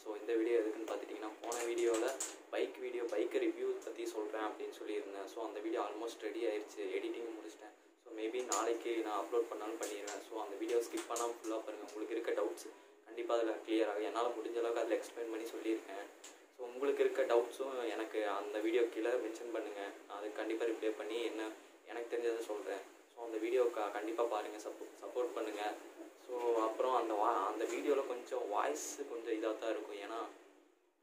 So இந்த video எதுக்குன்னு பார்த்துட்டிங்கன்னா போன வீடியோவில் பைக் வீடியோ பைக் ரிவ்யூ பற்றி சொல்கிறேன் அப்படின்னு சொல்லியிருந்தேன். ஸோ அந்த வீடியோ ஆல்மோஸ்ட் ரெடி ஆயிடுச்சு எடிட்டிங் முடிச்சிட்டேன். ஸோ மேபி நாளைக்கு நான் அப்லோட் பண்ணாலும் பண்ணிடுவேன். ஸோ அந்த வீடியோ ஸ்கிப் பண்ணாமல் ஃபுல்லாக பாருங்கள் உங்களுக்கு இருக்க டவுட்ஸ் கண்டிப்பாக அதில் கிளியர் ஆகும். என்னால் முடிஞ்ச அளவுக்கு அதில் எக்ஸ்பிளைன் பண்ணி சொல்லியிருக்கேன். ஸோ உங்களுக்கு இருக்க டவுட்ஸும் எனக்கு அந்த வீடியோ கீழே மென்ஷன் பண்ணுங்கள் நான் அதுக்கு கண்டிப்பாக ரிப்ளை பண்ணி என்ன எனக்கு தெரிஞ்சதை சொல்கிறேன் ஸோ அந்த வீடியோ க கண்டிப்பாக பாருங்கள் சப்போ. சப்போர்ட் அந்த வா அந்த வீடியோவில் கொஞ்சம் வாய்ஸ் கொஞ்சம் இதாக தான் இருக்கும். ஏன்னா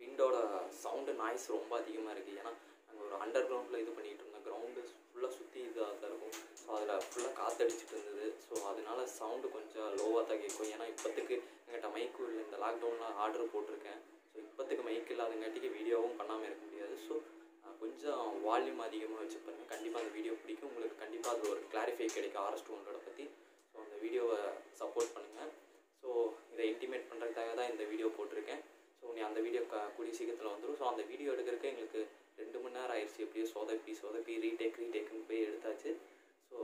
விண்டோட சவுண்டு நாய்ஸ் ரொம்ப அதிகமாக இருக்குது ஏன்னா நாங்கள் ஒரு அண்டர் கிரவுண்டில் இது பண்ணிகிட்டு இருந்தோம். கிரவுண்டு ஃபுல்லாக சுற்றி இதாக தான் இருக்கும். ஸோ அதில் ஃபுல்லாக காற்றடிச்சிட்டு இருந்தது. ஸோ அதனால சவுண்டு கொஞ்சம் லோவாக தான் கேட்கும். ஏன்னா இப்போத்துக்கு எங்கிட்ட மைக்கு இல்லை. இந்த லாக்டவுனில் ஆர்டர் போட்டிருக்கேன். ஸோ இப்போத்துக்கு மைக் இல்லாதங்காட்டிக்கு வீடியோவும் பண்ணாமல் இருக்க முடியாது. ஸோ கொஞ்சம் வால்யூம் அதிகமாக வச்சு பாருங்கள் கண்டிப்பாக அந்த வீடியோ பிடிக்கும். உங்களுக்கு கண்டிப்பாக அது ஒரு கிளாரிஃபை கிடைக்கும். ஆர்எஸ் டூண்டோட பற்றி ஸோ அந்த வீடியோவை சப்போர்ட் பண்ணுங்கள் ஸோ இதை இன்டிமேட் பண்ணுறதுக்காக தான் இந்த வீடியோ போட்டிருக்கேன் ஸோ நீ அந்த வீடியோ க கூடிய சீக்கிரத்தில் வந்துடும் ஸோ அந்த வீடியோ எடுக்கிறதுக்கு எங்களுக்கு ரெண்டு மணி நேரம் ஆயிடுச்சு. எப்படியோ சொதப்பி சொதப்பி ரீடேக் ரீடேக்குன்னு போய் எடுத்தாச்சு. ஸோ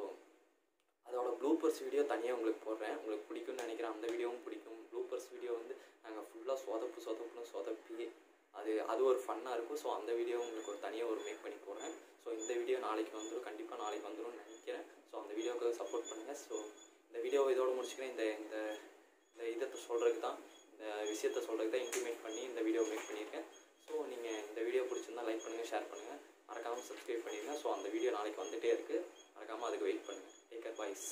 அதோட ப்ளூப்பர்ஸ் வீடியோ தனியாக உங்களுக்கு போடுறேன். உங்களுக்கு பிடிக்கும்னு நினைக்கிறேன். அந்த வீடியோவும் பிடிக்கும். ப்ளூப்பர்ஸ் வீடியோ வந்து நாங்கள் ஃபுல்லாக சொதப்பு சொதப்புன்னு சொதப்பி அது அது ஒரு ஃபன்னாக இருக்கும். ஸோ அந்த வீடியோ உங்களுக்கு ஒரு தனியாக ஒரு மேக் பண்ணி போடுறேன். ஸோ இந்த வீடியோ நாளைக்கு வந்துடும் கண்டிப்பாக நாளைக்கு வந்துடும் நினைக்கிறேன். ஸோ அந்த வீடியோவுக்கு சப்போர்ட் பண்ணுங்கள் ஸோ இந்த வீடியோவை இதோடு முடிச்சுக்கிறேன். இந்த இந்த இந்த இதை சொல்கிறதுக்கு தான் இந்த விஷயத்த சொல்கிறதுக்கு தான் இன்க்ரிமெண்ட் பண்ணி இந்த வீடியோ மேக் பண்ணியிருக்கேன். ஸோ நீங்கள் இந்த வீடியோ பிடிச்சிருந்தா லைக் பண்ணுங்கள் ஷேர் பண்ணுங்கள் மறக்காமல் சப்ஸ்கிரைப் பண்ணிடுங்க ஸோ அந்த வீடியோ நாளைக்கு வந்துகிட்டே இருக்குது மறக்காமல் அதுக்கு வெயிட் பண்ணுங்கள் டேக் கேர் பாய்ஸ்